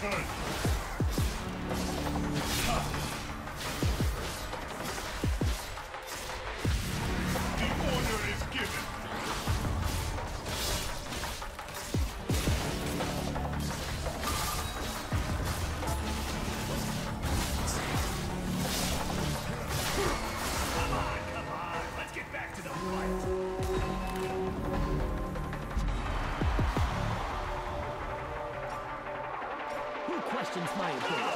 Serena Questions my ability?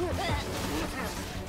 Uh,